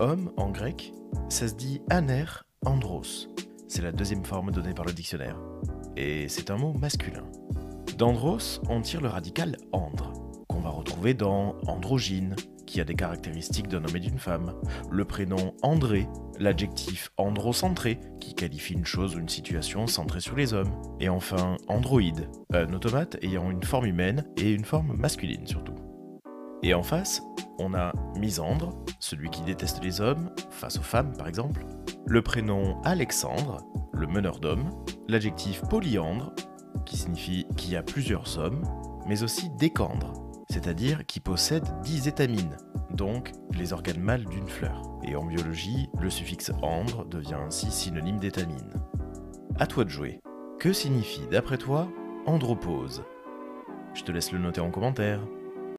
homme en grec, ça se dit aner andros. C'est la deuxième forme donnée par le dictionnaire. Et c'est un mot masculin. D'andros, on tire le radical andre, qu'on va retrouver dans androgyne, qui a des caractéristiques d'un homme et d'une femme, le prénom André, l'adjectif androcentré, qui qualifie une chose ou une situation centrée sur les hommes, et enfin androïde, un automate ayant une forme humaine et une forme masculine surtout. Et en face, on a misandre, celui qui déteste les hommes, face aux femmes par exemple, le prénom Alexandre, le meneur d'hommes, l'adjectif polyandre, qui signifie qu'il y a plusieurs hommes, mais aussi décandre, c'est-à-dire qui possède 10 étamines, donc les organes mâles d'une fleur. Et en biologie, le suffixe andre devient ainsi synonyme d'étamine. À toi de jouer. Que signifie d'après toi andropause? Je te laisse le noter en commentaire.